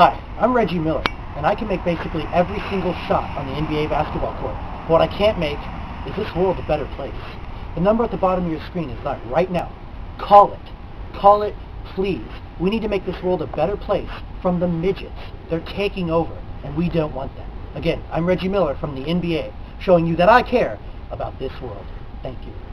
Hi, I'm Reggie Miller, and I can make basically every single shot on the NBA basketball court. But what I can't make is this world a better place. The number at the bottom of your screen is not right now. Call it. Call it, please. We need to make this world a better place from the midgets. They're taking over, and we don't want that. Again, I'm Reggie Miller from the NBA, showing you that I care about this world. Thank you.